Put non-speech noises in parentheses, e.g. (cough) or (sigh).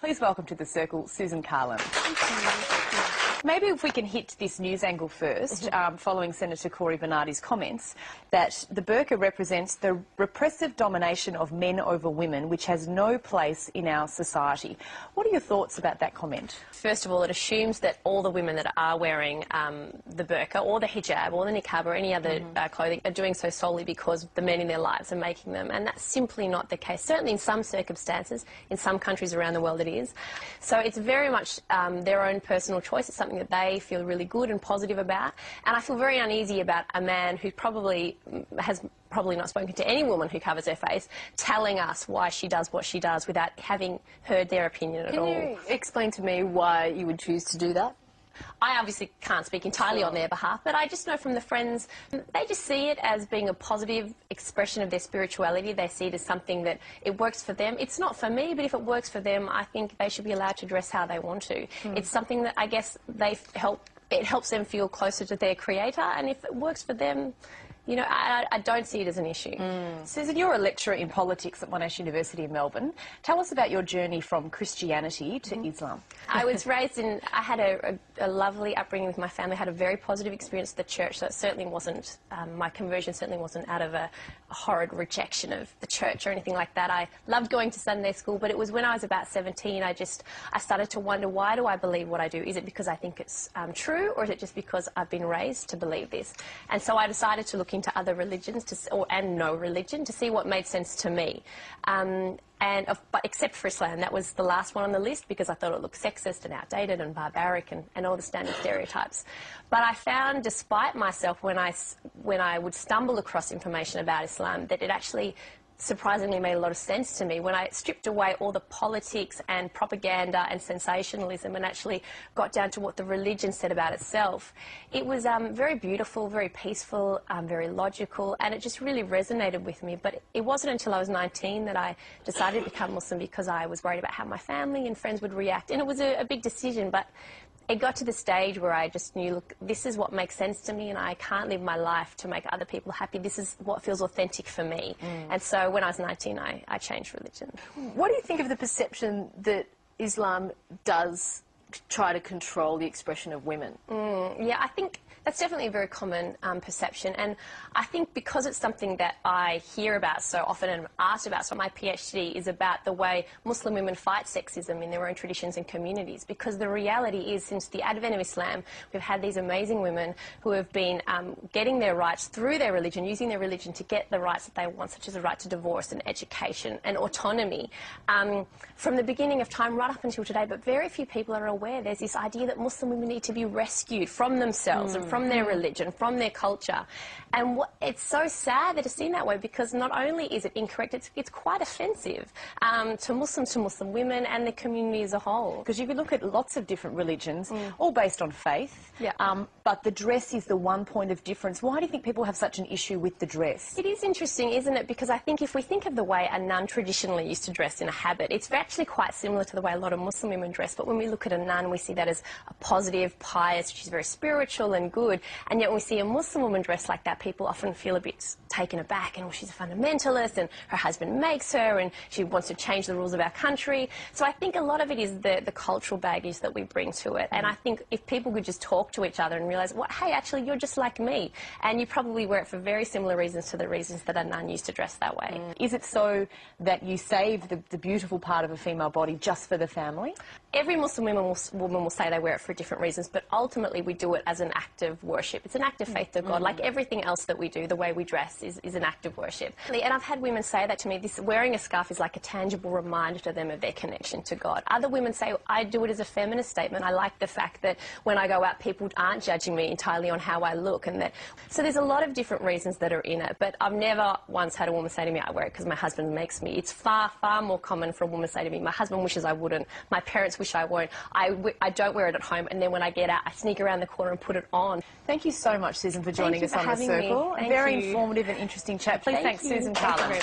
Please welcome to the circle Susan Carland. Maybe if we can hit this news angle 1st um, following Senator Cory Bernardi's comments, that the burqa represents the repressive domination of men over women, which has no place in our society. What are your thoughts about that comment? First of all, it assumes that all the women that are wearing um, the burqa or the hijab or the niqab or any other mm-hmm. uh, clothing are doing so solely because the men in their lives are making them, and that's simply not the case. Certainly in some circumstances, in some countries around the world it is. So it's very much um, their own personal choice. It's something that they feel really good and positive about. And I feel very uneasy about a man who probably mm, has probably not spoken to any woman who covers her face telling us why she does what she does without having heard their opinion at Can all. Can you explain to me why you would choose to do that? I obviously can't speak entirely on their behalf, but I just know from the friends, they just see it as being a positive expression of their spirituality. They see it as something that it works for them. It's not for me, but if it works for them, I think they should be allowed to dress how they want to. Mm. It's something that I guess they help. It helps them feel closer to their creator, and if it works for them, you know, I, I, don't see it as an issue. Mm. Susan, you're a lecturer in politics at Monash University in Melbourne. Tell us about your journey from Christianity to mm. Islam. I was (laughs) raised in, I had a, a, a, lovely upbringing with my family, had a very positive experience at the church, so it certainly wasn't, um, my conversion certainly wasn't out of a, a, horrid rejection of the church or anything like that. I loved going to Sunday school, but it was when I was about 17, I just, I started to wonder, why do I believe what I do? Is it because I think it's um, true, or is it just because I've been raised to believe this? And so I decided to look into other religions to, or, and no religion to see what made sense to me. Um, and but except for Islam, that was the last one on the list because I thought it looked sexist and outdated and barbaric and, and all the standard stereotypes. But I found, despite myself, when I when I would stumble across information about Islam, that it actually surprisingly made a lot of sense to me when I stripped away all the politics and propaganda and sensationalism and actually got down to what the religion said about itself. It was um, very beautiful, very peaceful, um, very logical, and it just really resonated with me. But it wasn't until I was 19 that I decided to become Muslim because I was worried about how my family and friends would react. And it was a, a big decision, but it got to the stage where I just knew, look, this is what makes sense to me, and I can't live my life to make other people happy. This is what feels authentic for me. Mm. And so when I was 19, I, I changed religion. What do you think of the perception that Islam does try to control the expression of women? Mm, yeah, I think that's definitely a very common um, perception. And I think because it's something that I hear about so often and asked about, so my PhD is about the way Muslim women fight sexism in their own traditions and communities. Because the reality is, since the advent of Islam, we've had these amazing women who have been um, getting their rights through their religion, using their religion to get the rights that they want, such as the right to divorce and education and autonomy, um, from the beginning of time right up until today. But very few people are aware there's this idea that Muslim women need to be rescued from themselves mm. and from their religion, from their culture. And what, it's so sad that it's seen that way because not only is it incorrect, it's, it's quite offensive um, to Muslims, to Muslim women, and the community as a whole. Because you could look at lots of different religions, mm. all based on faith, yeah. Um, but the dress is the one point of difference. Why do you think people have such an issue with the dress? It is interesting, isn't it? Because I think if we think of the way a nun traditionally used to dress in a habit, it's actually quite similar to the way a lot of Muslim women dress. But when we look at a nun, we see that as a positive, pious, she's very spiritual and good. And yet when we see a Muslim woman dressed like that, people often feel a bit taken aback and, well, she's a fundamentalist and her husband makes her and she wants to change the rules of our country. So I think a lot of it is the, the cultural baggage that we bring to it. And I think if people could just talk to each other and realise, well, hey, actually, you're just like me. And you probably wear it for very similar reasons to the reasons that a nun used to dress that way. Mm. Is it so that you save the, the beautiful part of a female body just for the family? Every Muslim woman will, woman will say they wear it for different reasons, but ultimately we do it as an act of worship. It's an act of faith to God. Mm. Like everything else that we do, the way we dress is, is an act of worship. And I've had women say that to me, this wearing a scarf is like a tangible reminder to them of their connection to God. Other women say, I do it as a feminist statement. I like the fact that when I go out, people aren't judging me entirely on how I look. and that. So there's a lot of different reasons that are in it, but I've never once had a woman say to me, I wear it because my husband makes me. It's far, far more common for a woman to say to me, my husband wishes I wouldn't, my parents wish I won't. I, I don't wear it at home, and then when I get out, I sneak around the corner and put it on. Thank you so much, Susan, for joining us on The Circle. Very you. informative and interesting chat. Please thank, thank Susan Carland.